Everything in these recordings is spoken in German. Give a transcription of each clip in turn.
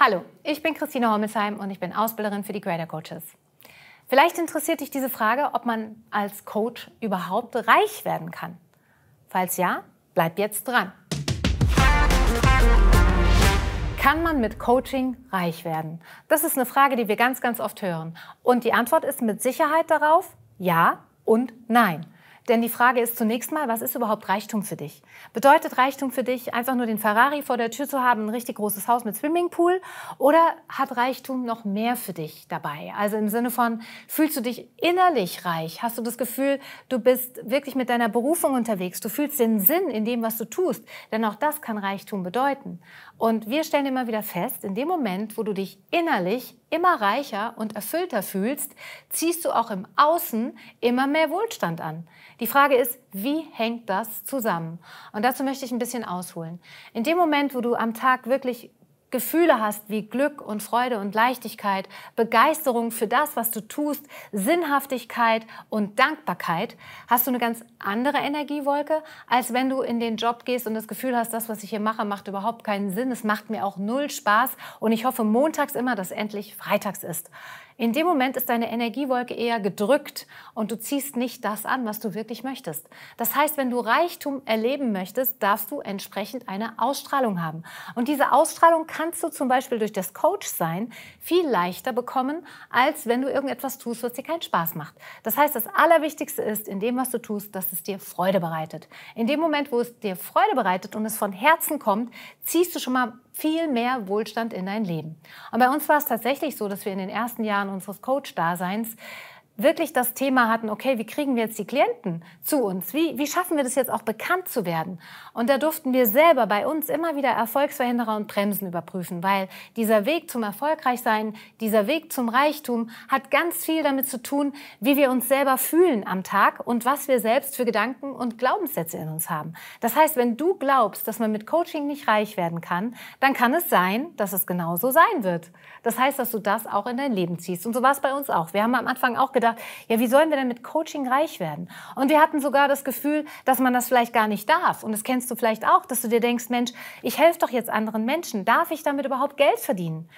Hallo, ich bin Christine Hommelsheim und ich bin Ausbilderin für die Creator Coaches. Vielleicht interessiert dich diese Frage, ob man als Coach überhaupt reich werden kann. Falls ja, bleib jetzt dran. Kann man mit Coaching reich werden? Das ist eine Frage, die wir ganz, ganz oft hören. Und die Antwort ist mit Sicherheit darauf ja und nein. Denn die Frage ist zunächst mal, was ist überhaupt Reichtum für dich? Bedeutet Reichtum für dich einfach nur den Ferrari vor der Tür zu haben, ein richtig großes Haus mit Swimmingpool? Oder hat Reichtum noch mehr für dich dabei? Also im Sinne von, fühlst du dich innerlich reich? Hast du das Gefühl, du bist wirklich mit deiner Berufung unterwegs? Du fühlst den Sinn in dem, was du tust? Denn auch das kann Reichtum bedeuten. Und wir stellen immer wieder fest, in dem Moment, wo du dich innerlich immer reicher und erfüllter fühlst, ziehst du auch im Außen immer mehr Wohlstand an. Die Frage ist, wie hängt das zusammen? Und dazu möchte ich ein bisschen ausholen. In dem Moment, wo du am Tag wirklich Gefühle hast wie Glück und Freude und Leichtigkeit, Begeisterung für das, was du tust, Sinnhaftigkeit und Dankbarkeit, hast du eine ganz andere Energiewolke, als wenn du in den Job gehst und das Gefühl hast, das, was ich hier mache, macht überhaupt keinen Sinn, es macht mir auch null Spaß und ich hoffe montags immer, dass endlich freitags ist. In dem Moment ist deine Energiewolke eher gedrückt und du ziehst nicht das an, was du wirklich möchtest. Das heißt, wenn du Reichtum erleben möchtest, darfst du entsprechend eine Ausstrahlung haben. Und diese Ausstrahlung kannst du zum Beispiel durch das Coach-Sein viel leichter bekommen, als wenn du irgendetwas tust, was dir keinen Spaß macht. Das heißt, das Allerwichtigste ist in dem, was du tust, dass es dir Freude bereitet. In dem Moment, wo es dir Freude bereitet und es von Herzen kommt, ziehst du schon mal viel mehr Wohlstand in dein Leben. Und bei uns war es tatsächlich so, dass wir in den ersten Jahren unseres Coach-Daseins wirklich das Thema hatten, okay, wie kriegen wir jetzt die Klienten zu uns? Wie, wie schaffen wir das jetzt auch bekannt zu werden? Und da durften wir selber bei uns immer wieder Erfolgsverhinderer und Bremsen überprüfen, weil dieser Weg zum Erfolgreichsein, dieser Weg zum Reichtum hat ganz viel damit zu tun, wie wir uns selber fühlen am Tag und was wir selbst für Gedanken und Glaubenssätze in uns haben. Das heißt, wenn du glaubst, dass man mit Coaching nicht reich werden kann, dann kann es sein, dass es genauso sein wird. Das heißt, dass du das auch in dein Leben ziehst. Und so war es bei uns auch. Wir haben am Anfang auch gedacht, gedacht, ja, wie sollen wir denn mit Coaching reich werden? Und wir hatten sogar das Gefühl, dass man das vielleicht gar nicht darf. Und das kennst du vielleicht auch, dass du dir denkst, Mensch, ich helfe doch jetzt anderen Menschen. Darf ich damit überhaupt Geld verdienen?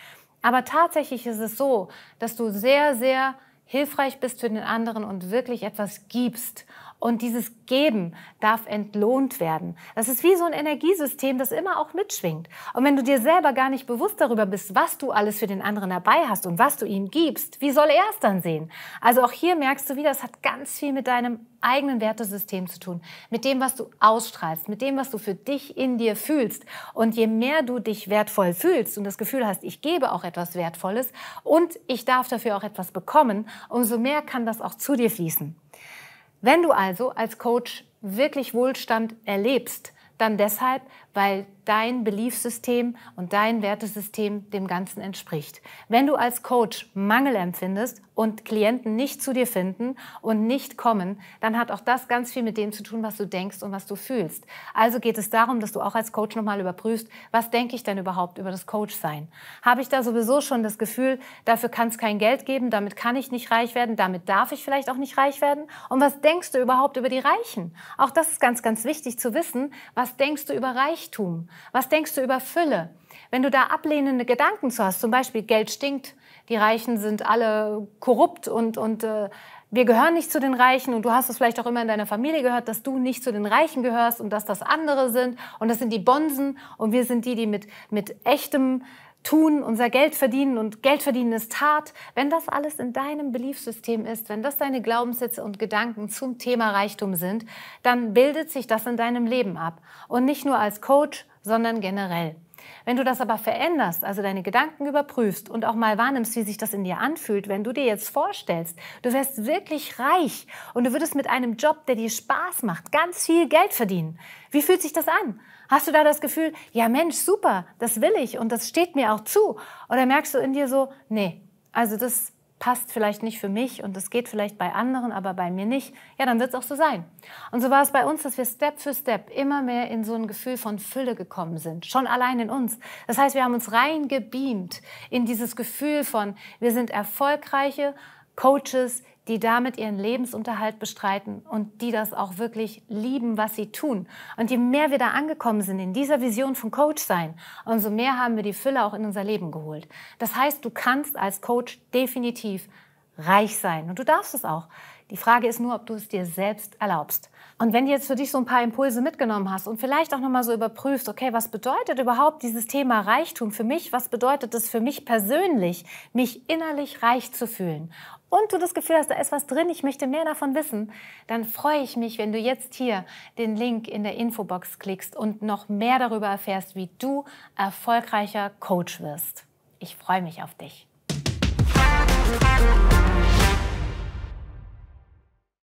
Aber tatsächlich ist es so, dass du sehr, sehr hilfreich bist für den anderen und wirklich etwas gibst. Und dieses Geben darf entlohnt werden. Das ist wie so ein Energiesystem, das immer auch mitschwingt. Und wenn du dir selber gar nicht bewusst darüber bist, was du alles für den anderen dabei hast und was du ihm gibst, wie soll er es dann sehen? Also auch hier merkst du wieder, es hat ganz viel mit deinem eigenen Wertesystem zu tun, mit dem, was du ausstrahlst, mit dem, was du für dich in dir fühlst. Und je mehr du dich wertvoll fühlst und das Gefühl hast, ich gebe auch etwas Wertvolles und ich darf dafür auch etwas bekommen, umso mehr kann das auch zu dir fließen. Wenn du also als Coach wirklich Wohlstand erlebst, dann deshalb, weil dein Beliefssystem und dein Wertesystem dem Ganzen entspricht. Wenn du als Coach Mangel empfindest und Klienten nicht zu dir finden und nicht kommen, dann hat auch das ganz viel mit dem zu tun, was du denkst und was du fühlst. Also geht es darum, dass du auch als Coach nochmal überprüfst, was denke ich denn überhaupt über das Coach-Sein? Habe ich da sowieso schon das Gefühl, dafür kann es kein Geld geben, damit kann ich nicht reich werden, damit darf ich vielleicht auch nicht reich werden? Und was denkst du überhaupt über die Reichen? Auch das ist ganz, ganz wichtig zu wissen. Was denkst du über Reichtum? Was denkst du über Fülle? Wenn du da ablehnende Gedanken zu hast, zum Beispiel Geld stinkt, die Reichen sind alle korrupt und, und äh, wir gehören nicht zu den Reichen und du hast es vielleicht auch immer in deiner Familie gehört, dass du nicht zu den Reichen gehörst und dass das andere sind und das sind die Bonsen und wir sind die, die mit, mit echtem Tun, unser Geld verdienen und Geld verdienen ist Tat. Wenn das alles in deinem Beliefssystem ist, wenn das deine Glaubenssätze und Gedanken zum Thema Reichtum sind, dann bildet sich das in deinem Leben ab. Und nicht nur als Coach, sondern generell. Wenn du das aber veränderst, also deine Gedanken überprüfst und auch mal wahrnimmst, wie sich das in dir anfühlt, wenn du dir jetzt vorstellst, du wärst wirklich reich und du würdest mit einem Job, der dir Spaß macht, ganz viel Geld verdienen. Wie fühlt sich das an? Hast du da das Gefühl, ja Mensch, super, das will ich und das steht mir auch zu? Oder merkst du in dir so, nee, also das passt vielleicht nicht für mich und es geht vielleicht bei anderen, aber bei mir nicht, ja, dann wird es auch so sein. Und so war es bei uns, dass wir Step für Step immer mehr in so ein Gefühl von Fülle gekommen sind, schon allein in uns. Das heißt, wir haben uns reingebeamt in dieses Gefühl von, wir sind erfolgreiche Coaches, die damit ihren Lebensunterhalt bestreiten und die das auch wirklich lieben, was sie tun. Und je mehr wir da angekommen sind in dieser Vision von Coach sein, umso mehr haben wir die Fülle auch in unser Leben geholt. Das heißt, du kannst als Coach definitiv reich sein und du darfst es auch. Die Frage ist nur, ob du es dir selbst erlaubst. Und wenn du jetzt für dich so ein paar Impulse mitgenommen hast und vielleicht auch nochmal so überprüfst, okay, was bedeutet überhaupt dieses Thema Reichtum für mich? Was bedeutet es für mich persönlich, mich innerlich reich zu fühlen? Und du das Gefühl hast, da ist was drin, ich möchte mehr davon wissen, dann freue ich mich, wenn du jetzt hier den Link in der Infobox klickst und noch mehr darüber erfährst, wie du erfolgreicher Coach wirst. Ich freue mich auf dich.